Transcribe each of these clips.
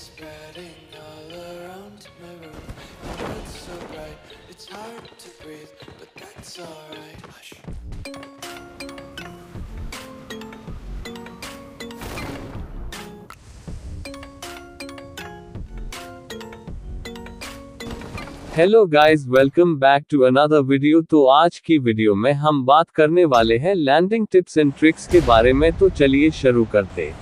spreading all around my room. And it's so bright, it's hard to breathe, but that's alright. Hush. Hello guys welcome back to another video तो आज की video में हम बात करने वाले हैं लैंडिंग टिप्स एंड ट्रिक्स के बारे में तो चलिए शुरू करते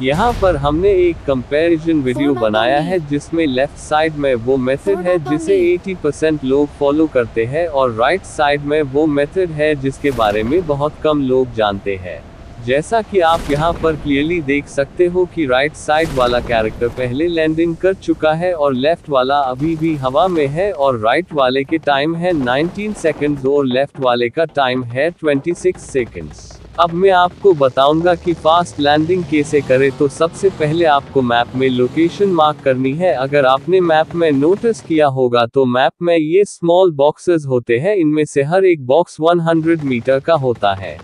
यहाँ पर हमने एक कंपैरिजन वीडियो बनाया है जिसमें लेफ़्ट साइड में वो मेथड है जिसे 80% लोग फॉलो करते हैं और राइट साइड में वो मेथड है जिसके बारे में बहुत कम लोग जानते हैं। जैसा कि आप यहाँ पर क्लियरली देख सकते हो कि राइट साइड वाला कैरेक्टर पहले लैंडिंग कर चुका है और लेफ़्ट वाला अभी भी हवा में है और राइट वाले के टाइम है 19 सेकंड्स और लेफ़्ट वाले का टाइम है 26 सेकंड्स अब मैं आपको बताऊँगा कि फास्ट लैंडिंग कैसे करें तो सबसे पहले आपको मैप में लोकेशन मार्क करनी है। अगर आपने मैप में नोटिस किया होगा तो मैप में ये स्मॉल बॉक्सेस होते हैं, इनमें से हर एक बॉक्स 100 मीटर का होता है।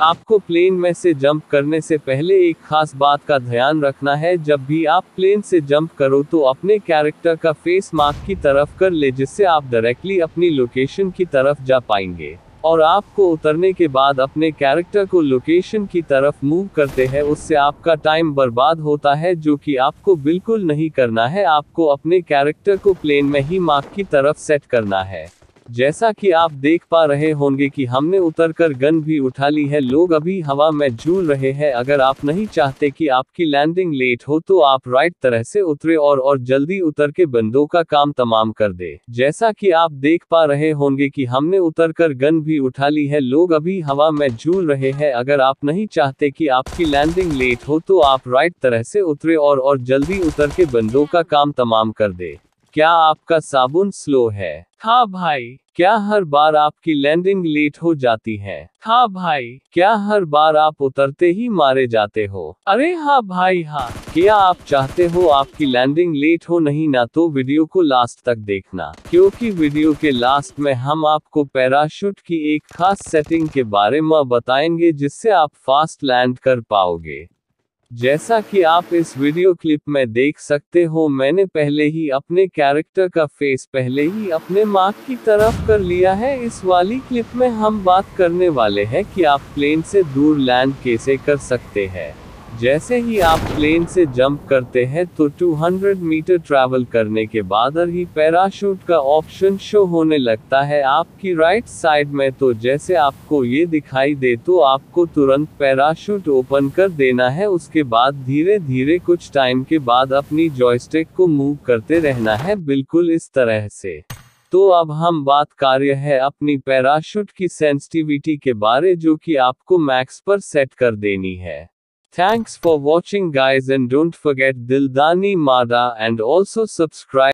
आपको प्लेन में से जंप करने से पहले एक खास बात का ध्यान रखना है, जब भी आप प्लेन से जंप करो तो अपने कैरेक्टर का फेस मार्क की तरफ़ कर ले, जिससे आप डायरेक्टली अपनी लोकेशन की तरफ़ जा पाएँगे। और आपको उतरने के बाद अपने कैरेक्टर को लोकेशन की तरफ़ मूव करते हैं, उससे आपका टाइम बर्बाद होता है, जो कि आपको बिल्कुल नहीं करना है। आपको अपने कैरेक्टर को प्लेन में ही मार्क की तरफ़ सेट करना है। जैसा कि आप देख पा रहे होंगे कि हमने उतरकर गन भी उठा ली है। लोग अभी हवा में झूल रहे हैं। अगर आप नहीं चाहते कि आपकी लैंडिंग लेट हो तो आप राइट तरह से उतरे और और जल्दी उतर के बंदों का काम तमाम कर दे। जैसा कि आप देख पा रहे होंगे कि हमने उतरकर गन भी उठा ली है। लोग अभी हवा में झूल रहे हैं। अगर आप नहीं चाहते कि आपकी लैंडिंग लेट हो तो आप राइट तरह से उतरे और और जल्दी उतर के बंदों का काम तमाम कर दे। क्या आपका साबुन स्लो है? हाँ भाई। क्या हर बार आपकी लैंडिंग लेट हो जाती है? हाँ भाई। क्या हर बार आप उतरते ही मारे जाते हो? अरे हाँ भाई हाँ। क्या आप चाहते हो आपकी लैंडिंग लेट हो नहीं ना तो वीडियो को लास्ट तक देखना। क्योंकि वीडियो के लास्ट में हम आपको पैराशूट की एक खास सेटिंग के बारे में बताएँगे जिससे आप फास्ट लैंड कर पाओगे। जैसा कि आप इस वीडियो क्लिप में देख सकते हो, मैंने पहले ही अपने कैरेक्टर का फेस पहले ही अपने मार्क की तरफ़ कर लिया है। इस वाली क्लिप में हम बात करने वाले हैं कि आप प्लेन से दूर लैंड कैसे कर सकते हैं। जैसे ही आप प्लेन से जंप करते हैं तो 200 मीटर ट्रैवल करने के बाद ही पैराशूट का ऑप्शन शो होने लगता है आपकी राइट साइड में। तो जैसे आपको ये दिखाई दे तो आपको तुरंत पैराशूट ओपन कर देना है। उसके बाद धीरे धीरे कुछ टाइम के बाद अपनी जॉयस्टिक को मूव करते रहना है, बिल्कुल इस तरह से। तो अब हम बात कार्य है अपनी पैराशूट की सेंसिटिविटी के बारे, जो कि आपको मैक्स पर सेट कर देनी है। Thanks for watching guys and don't forget Dildani Mada and also subscribe